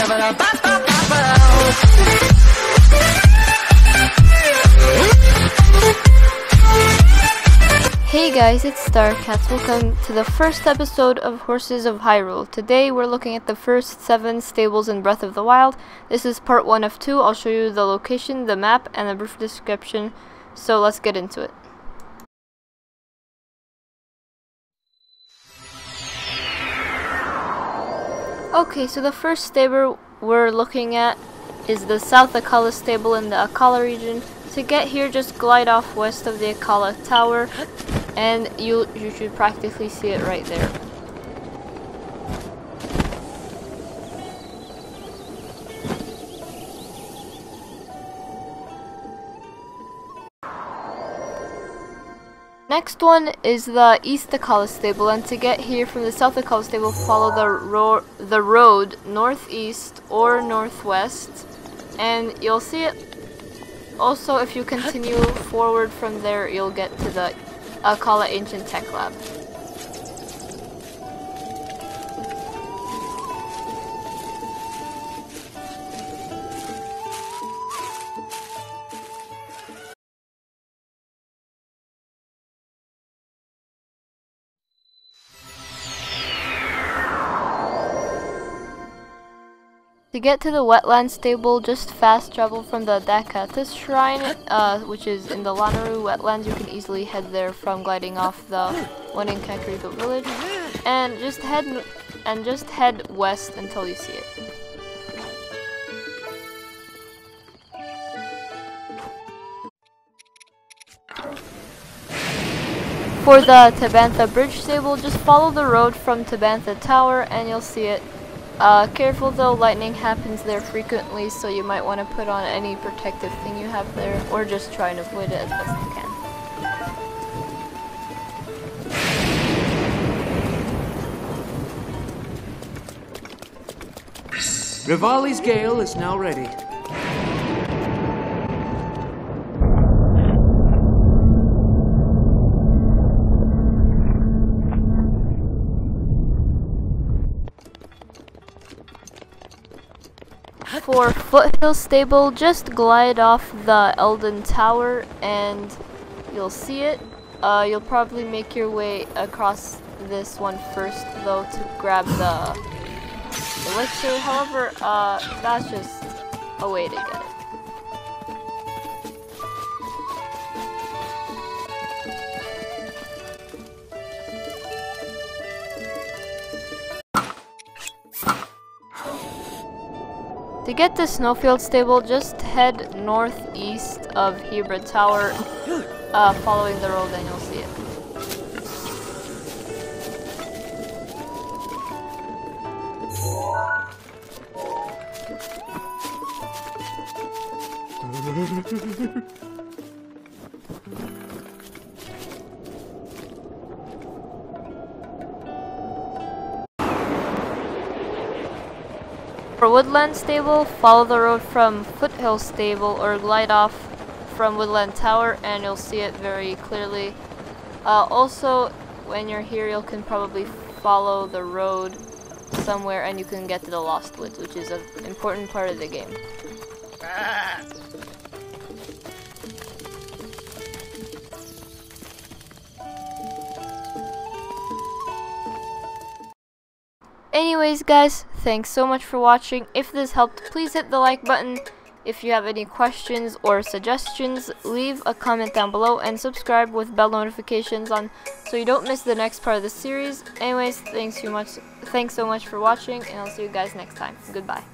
Hey guys, it's Star Catz. Welcome to the first episode of Horses of Hyrule. Today we're looking at the first seven stables in Breath of the Wild. This is part one of two. I'll show you the location, the map, and a brief description. So let's get into it. Okay, so the first stable we're looking at is the South Akkala stable in the Akkala region. To get here, just glide off west of the Akkala Tower and you you should practically see it right there. Next one is the East Akkala Stable, and to get here from the South Akkala Stable, follow the, ro the road northeast or northwest, and you'll see it. Also, if you continue forward from there, you'll get to the Akkala Ancient Tech Lab. To get to the wetland stable, just fast travel from the Daka Tuss Shrine, uh, which is in the Lanayru wetlands. You can easily head there from gliding off the one in Kakariko village, and just head and just head west until you see it. For the Tabantha Bridge stable, just follow the road from Tabantha Tower and you'll see it uh, careful though, lightning happens there frequently, so you might want to put on any protective thing you have there, or just try and avoid it as best you can. Revali's Gale is now ready. For Foothill Stable, just glide off the Eldin Tower and you'll see it. Uh, you'll probably make your way across this one first though to grab the elixir. However, uh, that's just a way to get it. To get to Snowfield Stable, just head northeast of Hebra Tower, uh, following the road and you'll see it. For Woodland Stable, follow the road from Foothill Stable or glide off from Woodland Tower and you'll see it very clearly. Uh, also, when you're here, you can probably follow the road somewhere and you can get to the Lost Woods, which is an important part of the game. Anyways guys, thanks so much for watching. If this helped, please hit the like button. If you have any questions or suggestions, leave a comment down below and subscribe with bell notifications on so you don't miss the next part of the series. Anyways, thanks so much thanks so much for watching and I'll see you guys next time. Goodbye.